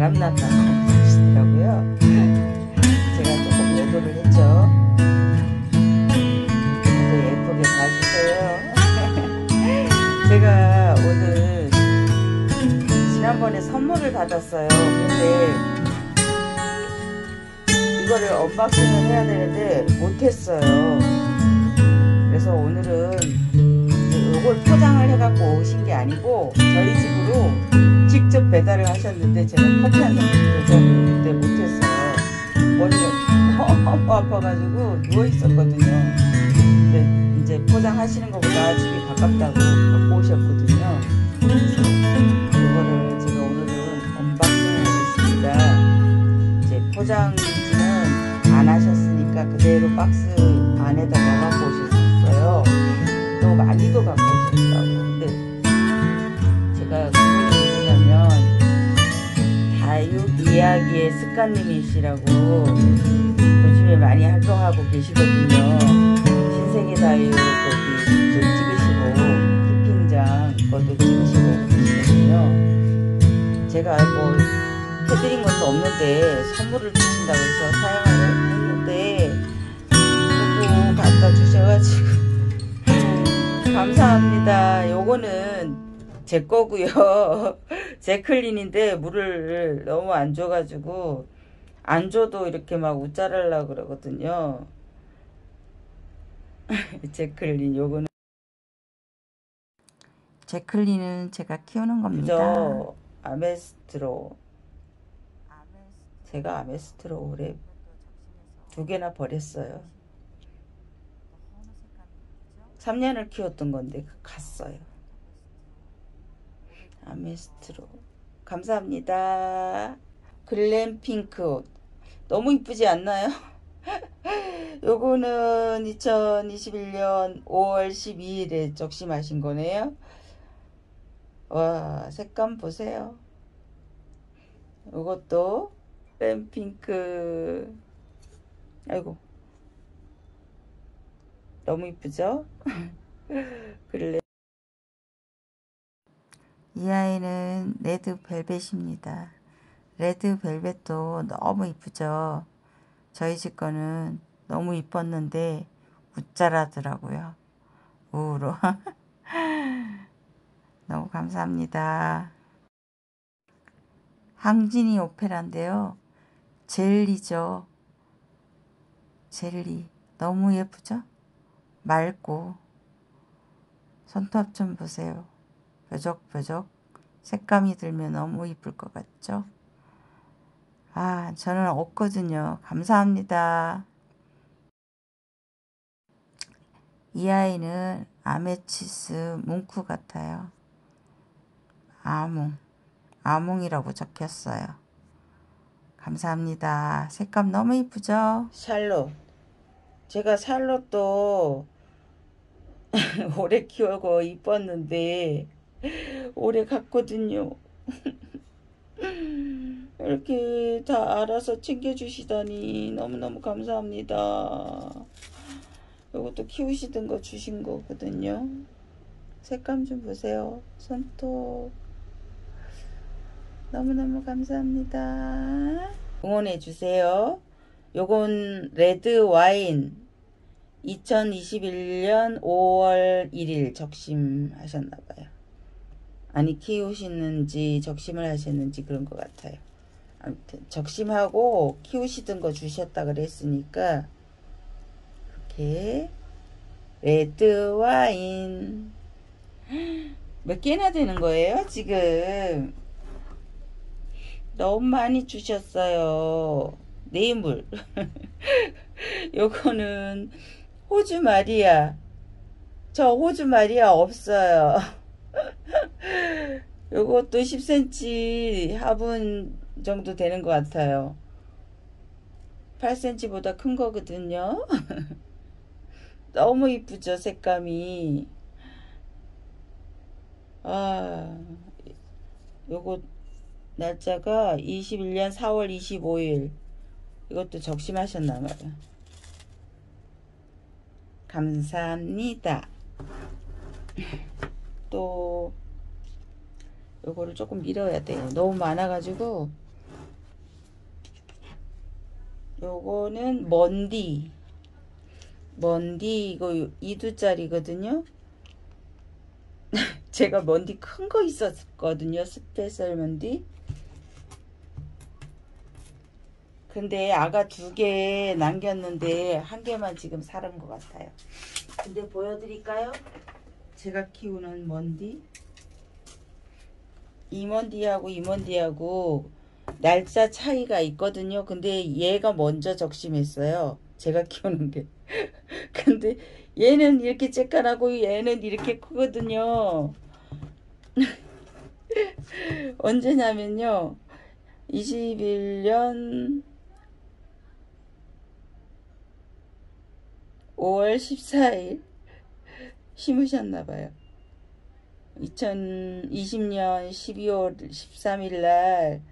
바람났다 그러시더라고요. 제가 조금 예고를 했죠. 또 예쁘게 봐주세요. 제가 오늘 지난번에 선물을 받았어요. 근데 이거를 unboxing을 해야 되는데 못했어요. 그래서 오늘은 이걸 포장을 해갖고 오신 게 아니고 저희 집으로 직접 배달을 하셨는데 제가 커피 한잔 배달했는데 못했어요. 머리가 너무 아파가지고 누워 있었거든요. 근데 이제 포장하시는 것보다 집이 가깝다고 갖고 오셨거든요. 습관님이시라고 요즘에 많이 활동하고 계시거든요. 신세계 다육 거기 좀 찍으시고 캠핑장 것도 찍으시고 계시거든요. 제가 뭐 해드린 것도 없는데 선물을 주신다고 해서 사용을 했는데 그거 갖다 주셔가지고 감사합니다. 요거는 제 거고요. 제 클린인데 물을 너무 안 줘가지고 안 줘도 이렇게 막 웃자랄라 그러거든요. 제 클린 요거는 제클린은 제가 키우는 겁니다. 저 아메스트로 제가 아메스트로 올해 두 개나 버렸어요. 3년을 키웠던 건데 갔어요. 아메스트로 감사합니다. 글램 핑크 옷 너무 이쁘지 않나요? 요거는 2021년 5월 12일에 적심하신 거네요. 와 색감 보세요. 요것도 글램 핑크 아이고 너무 이쁘죠? 글램 이 아이는 red velvet입니다. red velvet도 너무 이쁘죠. 저희 집 거는 너무 이뻤는데 웃자라더라고요. 위로 너무 감사합니다. 항진이 오페라인데요. 젤리죠. 젤리 너무 예쁘죠? 맑고 손톱 좀 보세요. 뾰족뾰족 색감이 들면 너무 이쁠 것 같죠? 아 저는 없거든요. 감사합니다. 이 아이는 아메치스 뭉크 같아요. 아몽 아몽이라고 적혔어요. 감사합니다. 색감 너무 이쁘죠? 샬롯 제가 샬롯도 오래 키우고 이뻤는데 오래 갔거든요. 이렇게 다 알아서 챙겨주시다니 너무너무 감사합니다. 이것도 키우시던 거 주신 거거든요. 색감 좀 보세요. 손톱. 너무너무 감사합니다. 응원해주세요. 요건 red wine 2021년 5월 1일 적심하셨나봐요. 아니 키우시는지 적심을 하셨는지 그런 것 같아요. 적심하고 키우시던 거 주셨다 그랬으니까 이렇게 red wine 몇 개나 되는 거예요 지금? 너무 많이 주셨어요. 네물. 요거는 호주 마리아. 저 호주 마리아 없어요. 요것도 10cm 화분 정도 되는 것 같아요. 8cm보다 큰 거거든요. 너무 이쁘죠 색감이. 아 요거 날짜가 21년 4월 25일. 이것도 적심하셨나봐요. 감사합니다. 또 요거를 조금 밀어야 돼요. 너무 많아가지고 요거는 먼디 먼디 이거 2두짜리거든요 제가 먼디 큰 거 있었거든요. special 먼디. 근데 아가 두 개 남겼는데 한 개만 지금 사는 것 같아요. 근데 보여드릴까요? 제가 키우는 먼디. 이 먼디하고 이 먼디하고 날짜 차이가 있거든요. 근데 얘가 먼저 적심했어요. 제가 키우는 게. 근데 얘는 이렇게 쬐깐하고 얘는 이렇게 크거든요. 언제냐면요. 21년 5월 14일 심으셨나봐요. 2020년 12월 13일 날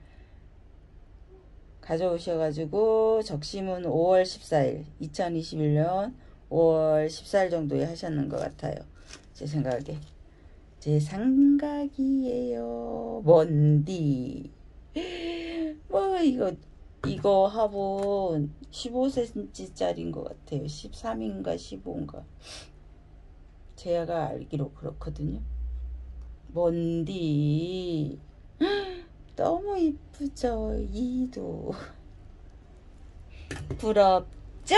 가져오셔가지고 적심은 5월 14일 2021년 5월 14일 정도에 하셨는 것 같아요. 제 생각에 제 생각이에요. 뭔디 뭐 이거 이거 화분 15cm짜리인 것 같아요. 13인가 15인가 제가 알기로 그렇거든요. 뭔디 너무 이쁘죠? 이도. 부럽죠?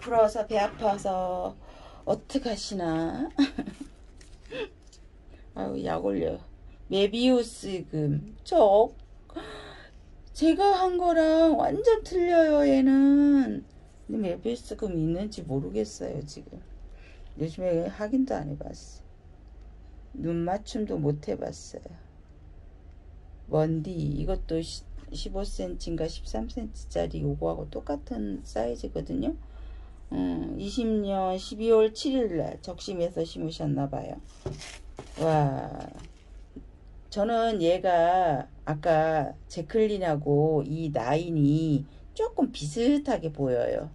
부러워서 배 아파서 어떡하시나? 아유 약 올려. 메비우스금. 저 제가 한 거랑 완전 틀려요 얘는. 메비우스금 있는지 모르겠어요 지금. 요즘에 확인도 안 해봤어. 눈 맞춤도 못 해봤어요 먼디 이것도 15cm인가 13cm짜리 요거하고 똑같은 사이즈거든요. 음, 20년 12월 7일날 적심해서 심으셨나봐요. 와 저는 얘가 아까 제클린하고 이 나인이 조금 비슷하게 보여요.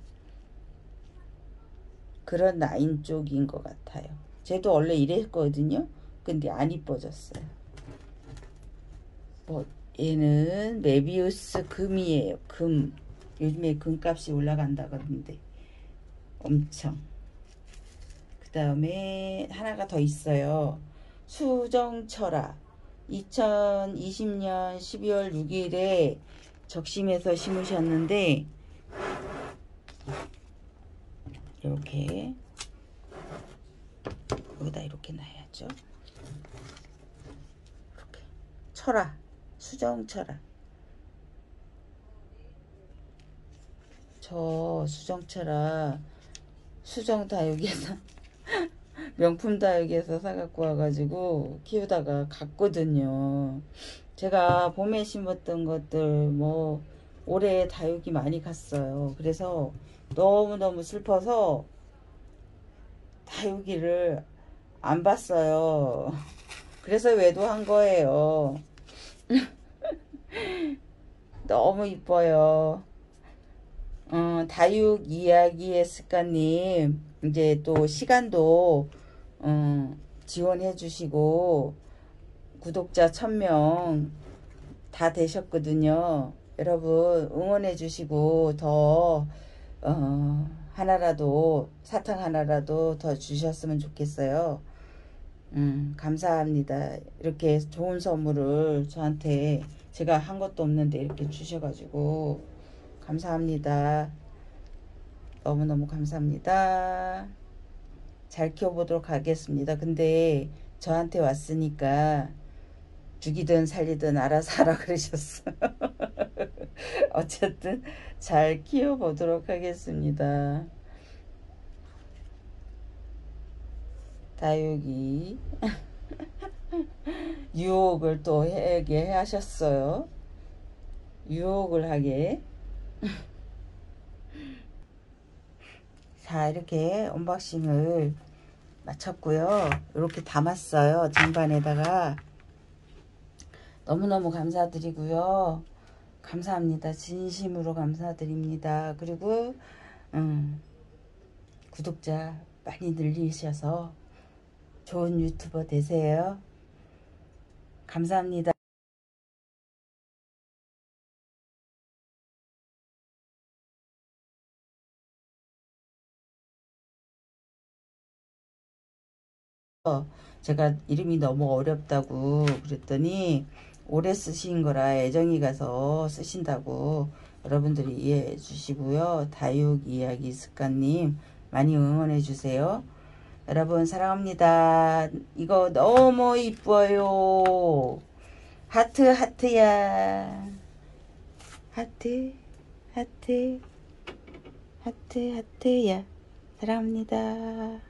그런 라인 쪽인 것 같아요. 쟤도 원래 이랬거든요. 근데 안 이뻐졌어요 뭐 얘는 메비우스 금이에요. 금. 요즘에 금값이 올라간다 그러는데. 엄청. 그 다음에 하나가 더 있어요. 수정철아. 2020년 12월 6일에 적심해서 심으셨는데 이렇게. 여기다 이렇게 놔야죠. 이렇게. 철아 수정철아 저 수정철아 수정 다육에서 명품 다육에서 사갖고 와가지고 키우다가 갔거든요. 제가 봄에 심었던 것들 뭐 올해 다육이 많이 갔어요. 그래서 너무너무 슬퍼서 다육이를 안 봤어요. 그래서 외도한 거예요 너무 이뻐요. 어, 다육 이야기의 습관님 이제 또 시간도 어, 지원해 주시고 구독자 1000명 다 되셨거든요. 여러분 응원해 주시고 더 어, 하나라도 사탕 하나라도 더 주셨으면 좋겠어요 음, 감사합니다 이렇게 좋은 선물을 저한테 제가 한 것도 없는데 이렇게 주셔가지고 감사합니다. 너무너무 감사합니다. 잘 키워보도록 하겠습니다. 근데 저한테 왔으니까 죽이든 살리든 알아서 하라 그러셨어. 어쨌든 잘 키워보도록 하겠습니다. 다육이 유혹을 또 하게 하셨어요. 유혹을 하게. 자 이렇게 unboxing을 마쳤고요. 이렇게 담았어요 등반에다가. 너무너무 감사드리고요. 감사합니다. 진심으로 감사드립니다. 그리고 음, 구독자 많이 늘리셔서 좋은 유튜버 되세요 감사합니다 제가 이름이 너무 어렵다고 그랬더니 오래 쓰신 거라 애정이 가서 쓰신다고 여러분들이 이해해 주시고요. 다육 이야기 습관님 많이 응원해 주세요. 여러분 사랑합니다. 이거 너무 이뻐요. 하트 하트야. 하트 하트 하트 하트야. 사랑합니다.